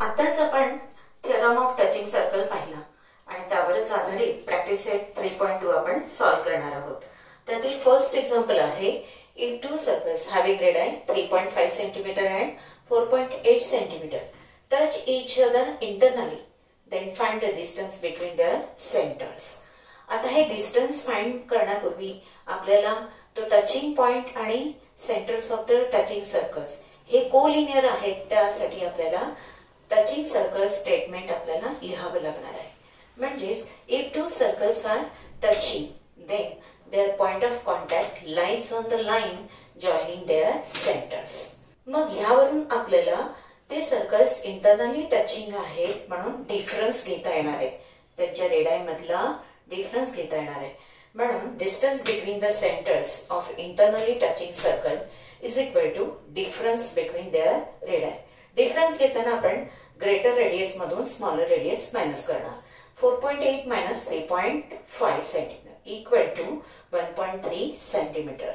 आताच आपण theorem of touching circle पाहिला. आणि त्यावरच आधारित practice set three point two आपण सॉल्व्ह करणार आहोत. त्यातील फर्स्ट एक्झाम्पल आहे इन टू सर्कल्स ग्रेड आहे? Three point five centimetre and four point eight centimetre touch each other internally then find the distance between the centres आता हे distance find करण्यापूर्वी आपल्याला तो टचिंग पॉइंट आणि centres of the touching circles hey collinear आहेत त्यासाठी आपल्याला touching circle statement आपल्याला लिहावं लागणार आहे. म्हणजेच if two circles are touching then their point of contact lies on the line joining their centres मग ह्यावरून आपल्याला ते सर्कल्स इंटरनली टचिंग आहेत म्हणून डिफरन्स घेता येणार आहे. त्यांच्या रेडाय मधला डिफरन्स घेता येणार आहे. म्हणून distance between the centres of internally touching circle is equal to difference between their radii difference घेताना आपण ग्रेटर रेडियस मधून स्मॉलर रेडियस मायनस करणार. Four point eight minus three point five centimetre equal to one point three centimetre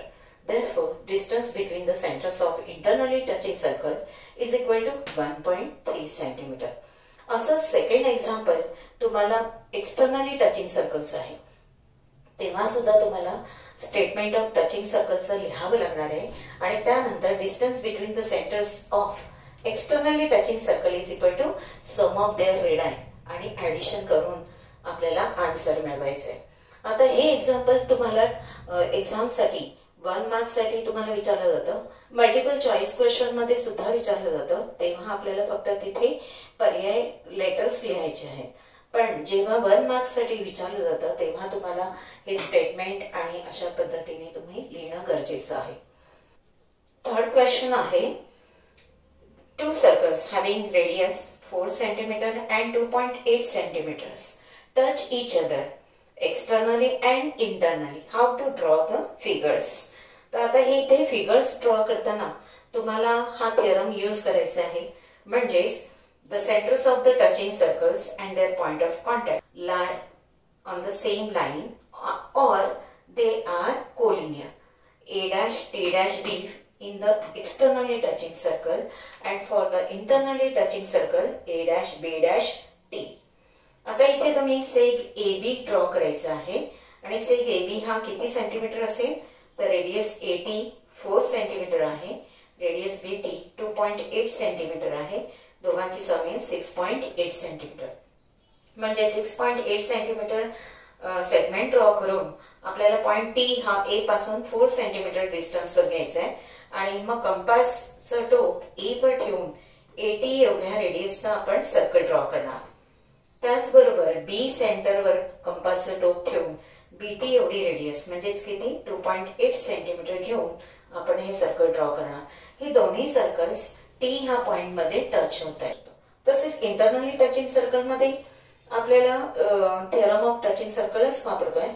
Therefore, distance between the centers of internally touching circle is equal to 1.3 cm. असं second example तुम्हाला externally touching सर्कलच आहे. तेव्हा सुद्धा तुम्हाला statement of touching सर्कलचं लिहावं लागणार आहे. आणि त्यानंतर distance between the centres of externally touching circle is equal to sum of their radii आणि ऍडिशन करून आपल्याला आन्सर मिळवायचं आहे आता हे एक्झाम्पल तुम्हाला एक्झामसाठी वन मार्क्ससाठी तुम्हाला विचारलं जातं. मल्टिपल चॉईस क्वेश्चनमध्ये सुद्धा विचारलं जातं. तेव्हा आपल्याला फक्त तिथे पर्याय लेटर्स लिहायचे आहेत. पण जेव्हा वन मार्क्ससाठी विचारलं जातं तेव्हा तुम्हाला हे स्टेटमेंट आणि अशा पद्धतीने तुम्ही लिहिणं गरजेचं आहे. थर्ड क्वेश्चन आहे to circles having radius four centimetre and to point eight centimetres touch each other externally and internally how to draw the figures तर आता हे इथे फिगर्स ड्रॉ करताना तुम्हाला हा थिअरम यूज करायचा आहे म्हणजेच the centres of the touching circles and their point of contact lie on the same line or they are collinear. A dash A dash B in the externally touching circle and for the internally touching circle A dash B dash T. आता इथे तुम्ही सेग A B draw करायचा आहे. आणि सेग A B हा किती centimetre असेल? तर radius A T four centimetre आहे. Radius B T two point eight centimetre आहे. दोघांची समीन सिक्स पॉईंट एट सेंटीमीटर म्हणजे six point eight centimetre segment draw करून आपल्याला पॉईंट टी हा ए पासून फोर सेंटीमीटर डिस्टन्सवर घ्यायचा आहे. आणि मग कंपासचं टोक ए वर ठेवून एटी एवढ्या रेडियसचा आपण सर्कल ड्रॉ करणार. त्याचबरोबर बी सेंटरवर कंपासचं टोक ठेवून बीटी एवढी रेडियस म्हणजेच किती? टू पॉईंट एट सेंटीमीटर घेऊन आपण हे सर्कल ड्रॉ करणार. हे दोन्ही सर्कल्स टी ह्या पॉईंटमध्ये टच होत आहेत. तसेच इंटरनली टचिंग सर्कलमध्ये आपल्याला थेरम ऑफ टचिंग सर्कलच वापरतोय.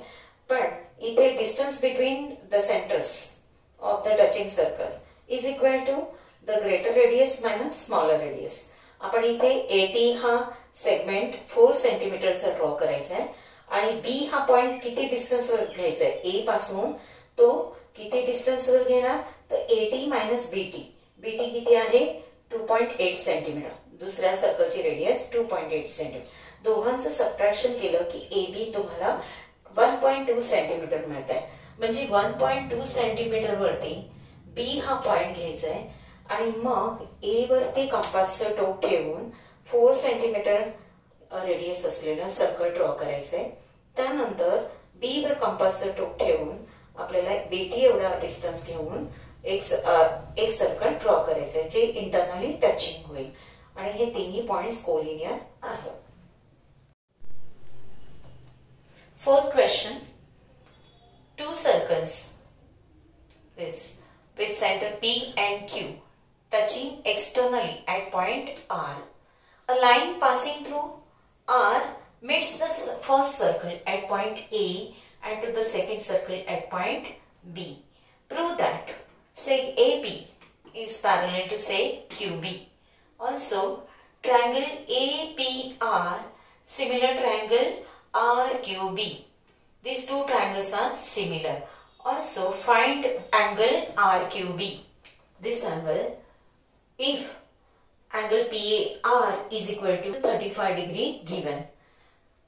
पण इथे distance between the centres of the touching circle is equal to the greater radius minus smaller radius आपण इथे ए टी हा सेगमेंट फोर सेंटीमीटरचा ड्रॉ करायचा आहे. आणि बी हा पॉइंट किती डिस्टन्सवर घ्यायचा आहे? ए पासून तो किती डिस्टन्सवर घेणार? तर A T minus B T B T किती आहे? टू पॉईंट एट सेंटीमीटर दुसऱ्या सर्कलची radius two point eight centimetre दोघांचं सबट्रॅक्शन केलं की ए बी तुम्हाला वन पॉईंट टू सेंटीमीटर मिळत आहे म्हणजे वन पॉईंट टू सेंटीमीटरवरती बी हा पॉईंट घ्यायचा आहे आणि मग ए वरती कंपासचं टोक ठेवून फोर सेंटीमीटर रेडियस असलेलं सर्कल ड्रॉ करायचं आहे त्यानंतर बी वर कंपासचं टोक ठेवून आपल्याला बीटी एवढा डिस्टन्स घेऊन एक एक सर्कल ड्रॉ करायचं आहे जे इंटरनली टचिंग होईल. आणि हे तिन्ही पॉइंट्स कोलिनियर आहेत. Fourth question two circles this with center P and Q touching externally at point R. A line passing through R meets the first circle at point A and to the second circle at point B. Prove that seg AB is parallel to seg QB. Also triangle APR similar triangle RQB these two triangles are similar. Also, find angle RQB. This angle, if angle PAR is equal to 35 degree given.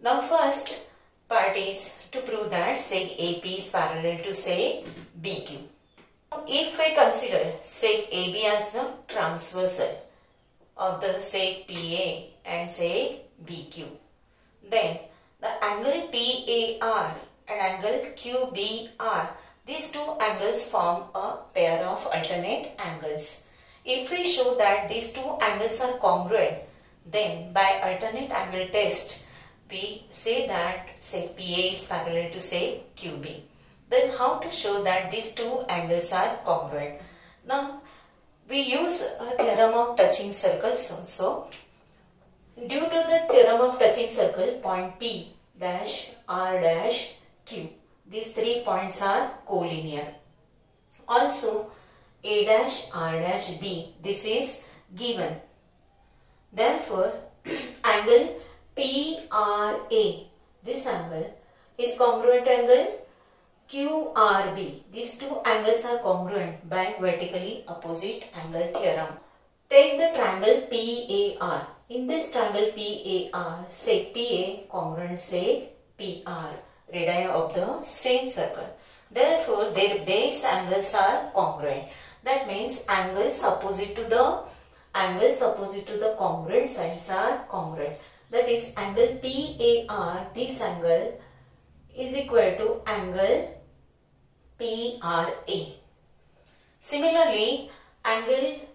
Now first part is to prove that seg AP is parallel to seg BQ. If we consider seg AB as the transversal of the seg PA and seg BQ, then the angle PAR and angle QBR, these two angles form a pair of alternate angles. If we show that these two angles are congruent, then by alternate angle test, we say that seg PA is parallel to seg QB. Then how to show that these two angles are congruent? Now we use a theorem of touching circles also. Due to the theorem of touching circle, point P dash R dash Q, these three points are collinear. Also, A dash R dash B, this is given. Therefore, angle PRA, this angle is congruent angle QRB. These two angles are congruent by vertically opposite angle theorem. Take the triangle PAR. In this triangle PAR, seg PA congruent seg PR, radii of the same circle. Therefore, their base angles are congruent. That means angles opposite to the angles opposite to the congruent sides are congruent. That is angle PAR, this angle is equal to angle PRA. Similarly, angle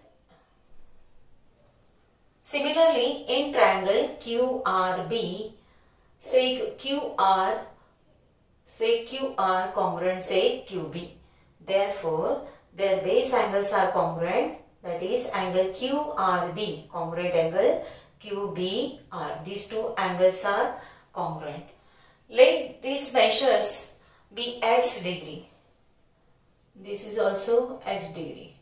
Similarly, in triangle QRB, seg QR, seg QR congruent seg QB. Therefore, their base angles are congruent. That is angle QRB, congruent angle QBR. These two angles are congruent. Let these measures be x degree. This is also x degree.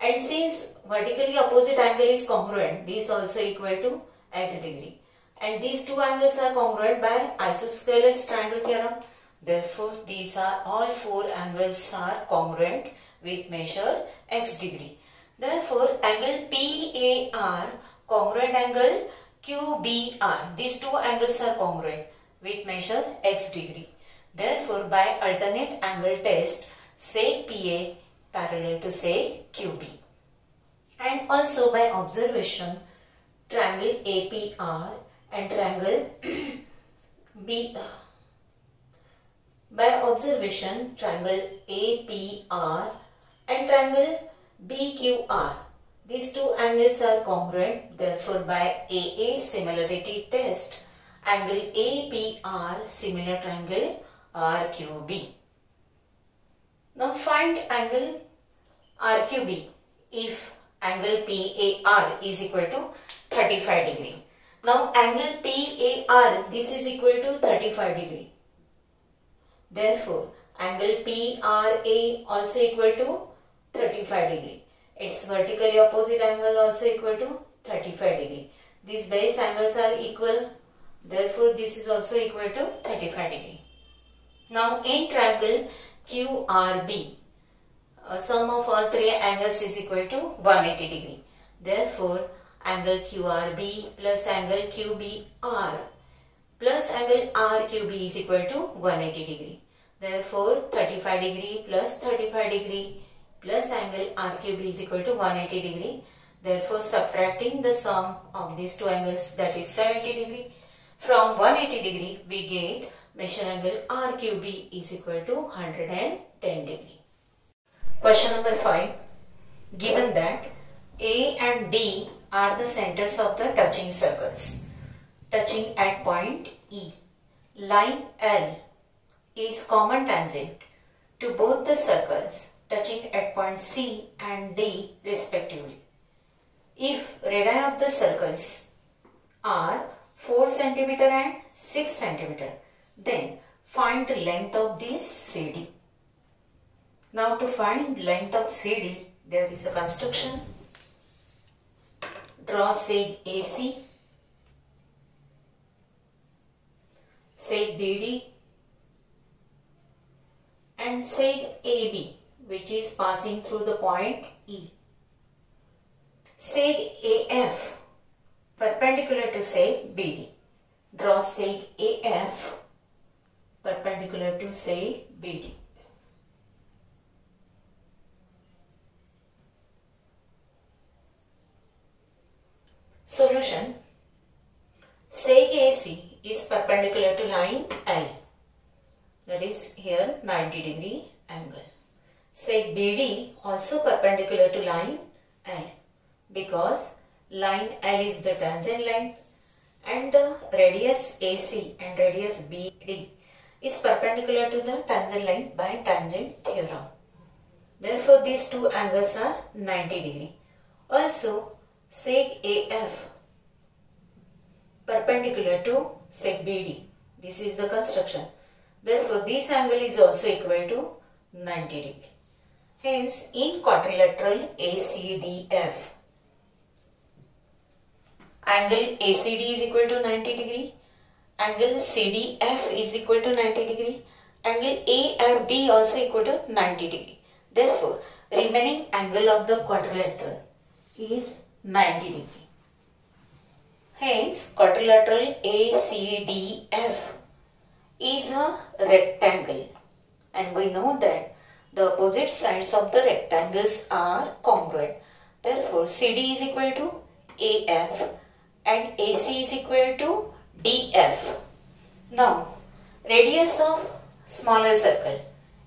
And since vertically opposite angle is congruent, this is also equal to x degree. And these two angles are congruent by isosceles triangle theorem. Therefore, these are all four angles are congruent with measure x degree. Therefore, angle PAR congruent angle QBR. These two angles are congruent with measure x degree. Therefore, by alternate angle test, seg PA parallel to seg QB. And also by observation, triangle APR and triangle B. By observation, triangle APR and triangle BQR. These two angles are congruent. Therefore, by AA similarity test, angle APR similar triangle RQB. Now find angle RQB if angle PAR is equal to 35 degree. Now angle PAR this is equal to 35 degree. Therefore angle PRA also equal to 35 degree. Its vertically opposite angle also equal to 35 degree. These base angles are equal. Therefore this is also equal to 35 degree. Now in triangle QRB. Uh, sum of all three angles is equal to 180 degree. Therefore, angle QRB plus angle QBR plus angle RQB is equal to 180 degree. Therefore, 35 degree plus 35 degree plus angle RQB is equal to 180 degree. Therefore, subtracting the sum of these two angles that is 70 degree. From 180 degree, we get measure angle RQB is equal to 110 degree. Question number 5. Given that A and D are the centers of the touching circles, touching at point E, line L is common tangent to both the circles touching at point C and D respectively. If radii of the circles are 4 cm and 6 cm, then find the length of this CD. Now to find length of CD, there is a construction. Draw seg AC, seg BD and seg AB which is passing through the point E. seg AF perpendicular to seg BD. Draw seg AF perpendicular to seg BD. Solution Seg AC is perpendicular to line L. That is here 90 degree angle. Seg BD also perpendicular to line L because line L is the tangent line and the radius AC and radius BD is perpendicular to the tangent line by tangent theorem. Therefore, these two angles are 90 degree. Also, seg AF perpendicular to seg BD. This is the construction. Therefore, this angle is also equal to 90 degree. Hence, in quadrilateral ACDF, angle ACD is equal to 90 degree, angle CDF is equal to 90 degree, angle AFD also equal to 90 degree. Therefore, remaining angle of the quadrilateral is 90 degree. Hence, quadrilateral ACDF is a rectangle and we know that the opposite sides of the rectangles are congruent. Therefore, CD is equal to AF and AC is equal to DF. Now, radius of smaller circle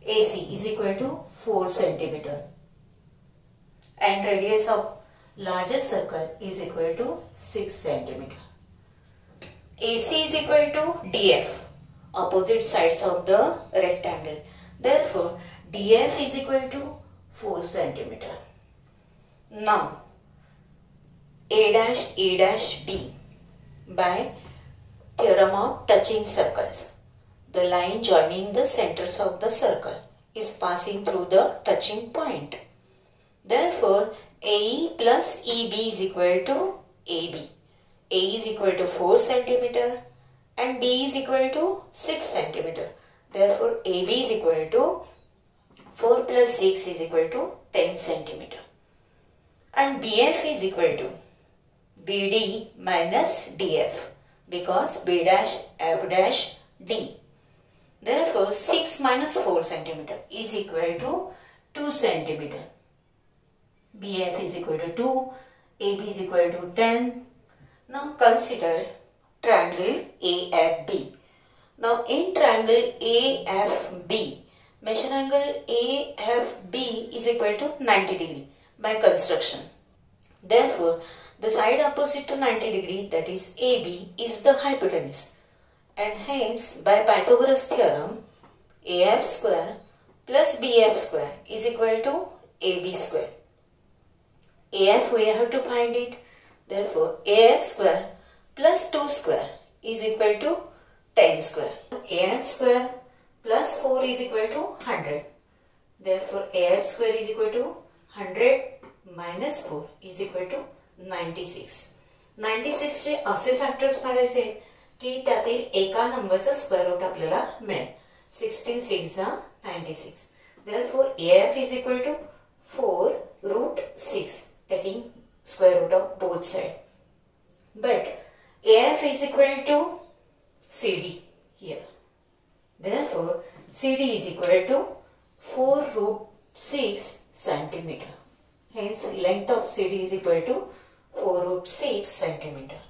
AC is equal to 4 centimeter and radius of larger circle is equal to 6 centimeter. AC is equal to DF opposite sides of the rectangle. Therefore, DF is equal to 4 centimeter. Now, A dash A dash B by theorem of touching circles. The line joining the centers of the circle is passing through the touching point. Therefore, AE plus EB is equal to AB. A is equal to 4 centimeter and B is equal to 6 centimeter. Therefore, AB is equal to 4 plus 6 is equal to 10 centimeter. And BF is equal to BD minus DF because B dash F dash D. Therefore, 6 minus 4 centimeter is equal to 2 centimeter. BF is equal to 2, AB is equal to 10. Now consider triangle AFB. Now in triangle AFB, measure angle AFB is equal to 90 degree by construction. Therefore, the side opposite to 90 degree that is AB is the hypotenuse and hence by Pythagoras theorem AF square plus BF square is equal to AB square. AF we have to find it. Therefore, AF square plus 2 square is equal to 10 square. AF square plus 4 is equal to 100. Therefore, AF square is equal to 100 minus 4 is equal to 96. 96 चे असे factors काढायचे की त्यातील एका नंबरचा square root आपल्याला मिळेल sixteen six जा ninety six there four A F is equal to four root six taking square root of both side. But AF is equal to CD here. Therefore, CD is equal to 4 root 6 centimeter. Hence, length of CD is equal to 4 root 6 centimeter.